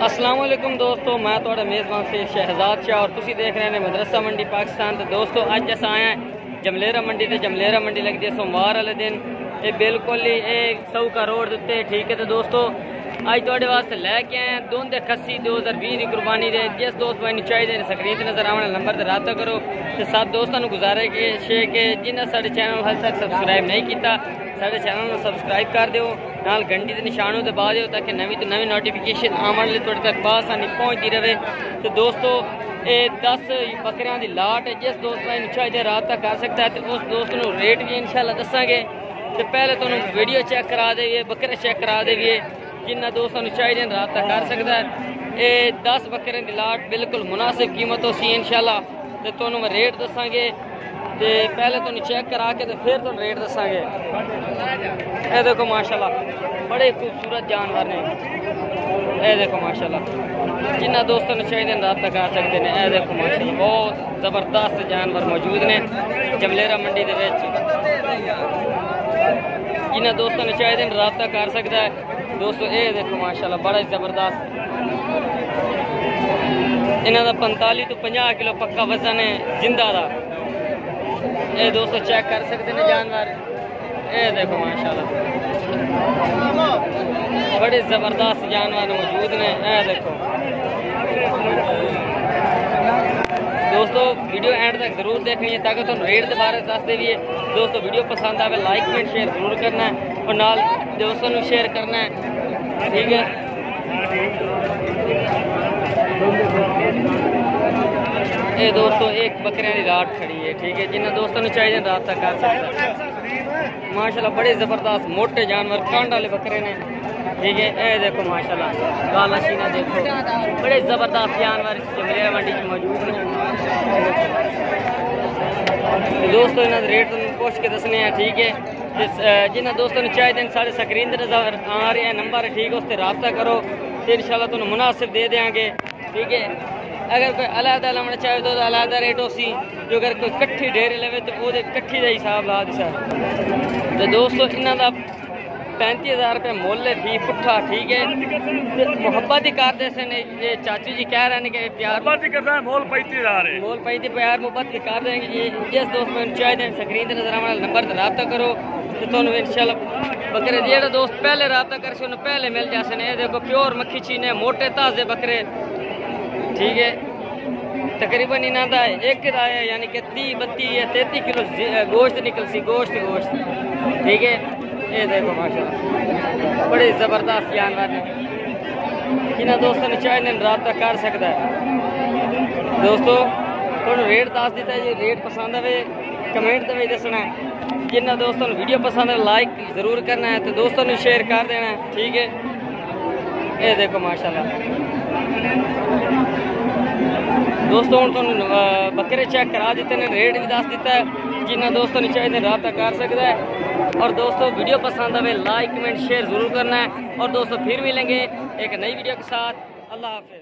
असलम दोस्तों, मैं थोड़ा मेज़बान से शहजाद शाह और तुम देख रहे हैं मदरसा मंडी पाकिस्तान। तो दोस्तों अज जैसा आया जमलेरा मंडी तो। जमलेरा मंडी लगती है सोमवार वाले दिन। ये बिल्कुल ही एक सौ का रोड उत्ते, ठीक है? तो दोस्तों अज थोड़े वास्ते लैके आए धुंध खस्सी दो हज़ार भी की कुर्बानी दे। जिस दोस्त भाई चाहिए स्क्रीन नज़र आने नंबर से रबता करो। तो सब दोस्तों गुजारे के छे के, जिन्हें साढ़े चैनल हाल तक सबसक्राइब नहीं किया साढ़े चैनल में सबसक्राइब कर दो नाल घंटी के निशानों के बाद ताकि नवी तो नवी नोटिफिकेशन आने थोड़े तक बासानी पहुँचती रहे। तो दोस्तों, ये दस बकरिया की लाट है, जिस दोस्त का चाहिए रबता कर सकता है तो उस दोस्त को रेट भी इंशाल्लाह दसांगे तो पहले तो वीडियो चेक करा देविए बकरे चेक करा देविए जिन्हें दोस्तों चाहिए रबता कर सकता है। ये दस बकरे की लाट बिल्कुल मुनासिब कीमत हो सी इनशाला तो तो पहले तो चेक करा के तो फिर तुम रेट दसांगे ये देखो, माशाल्लाह, बड़े खूबसूरत जानवर ने। ये देखो, माशाल्लाह, जिन्हें दोस्तों ने चाहिए रबता कर सकते हैं ये देखो, माशाल्लाह, बहुत ज़बरदस्त जानवर मौजूद ने जमलेरा मंडी के जिन्हें दोस्तों ने चाहिए रबता कर सकता है। दोस्तों ये देखो, माशाल्लाह, बड़ा ही ज़बरदस्त। इन्हों का पंताली तो पंजाह किलो पक्का वज़न है, ज़िंदा का ये दोस्तों चेक कर सकते हैं जानवर। ये देखो, माशाल्लाह। बड़े ज़बरदस्त जानवर मौजूद ने ये देखो। दोस्तों, वीडियो एंड तक ज़रूर देखनी है ताकि तुम रेट के बारे दस देविए दोस्तों, वीडियो पसंद आवे लाइक कमेंट शेयर ज़रूर करना है, और नाल दोस्तों शेयर करना है। ठीक है? ये दोस्तों एक बकरिया की रात खड़ी है ठीक है जिन्हें दोस्तों ने चाहिए रात तक कर सकते माशाल्लाह बड़े ज़बरदस्त मोटे जानवर कांड वाले बकरे ने ठीक है ये देखो माशाल्लाह काला शीना देखो बड़े ज़बरदस्त जानवर जमलेरा मंडी मौजूद हैं दोस्तों इन्होंने रेट पुछ के दसने हैं ठीक है जिन्हें दोस्तों ने चाहिए साढ़े स्क्रीन नज़र आ रहे हैं नंबर ठीक है उस पर रबता करो तो इन शाला तुम मुनासिब दे देंगे ठीक है अगर कोई अलहदा लमना चाहे तो अलहदा रेट उसी जो अगर कोई कट्ठी डेरे लवे तो वो कट्ठी का हिसाब ला दी सर। तो दोस्तों इन्हों का पैंती हज़ार रुपये मुल फ़ी पुट्ठा ठीक है? मुहब्बत ही करते सन ये चाचू जी कह रहे हैं कि प्यार मोल पैंती हज़ार है। मोल पैंती प्यार मुहब्बत भी कर देंगे जी। जिस दोस्त में चाहिए स्क्रीन नज़र आने नंबर से रबता करो। तो तुम इंशाल्लाह बकरे जो दोस्त पहले रबता कर पहले मिल हैं देखो प्योर मक्खी चीने मोटे ताजे बकरे। ठीक है। तकरीबन इन्हों का एक है, यानी कि ती बत्ती या तैती किलो गोश्त निकल सी गोश्त गोश्त। ठीक है? ये देखो माशा बड़े ज़बरदस्त जानवर ने इन्होंने दोस्तों ने चाहिए रबता कर सकता है। दोस्तों, थोड़ा रेट दस दिता है जी रेट पसंद आए कमेंट तो दसना है। जिन्हें दोस्तों वीडियो पसंद है लाइक ज़रूर करना है तो दोस्तों ने शेयर कर देना है। ठीक है? ये देखो, माशाल्लाह। दोस्तों हूँ तुम बकरे चेक करा दिते हैं रेट भी दस दिता है जिन्हें दोस्तों ने चाहिए रबता कर सकता है। और दोस्तों, वीडियो पसंद आए लाइक, कमेंट, शेयर ज़रूर करना है। और दोस्तों, फिर मिलेंगे एक नई वीडियो के साथ। अल्लाह हाफिज़।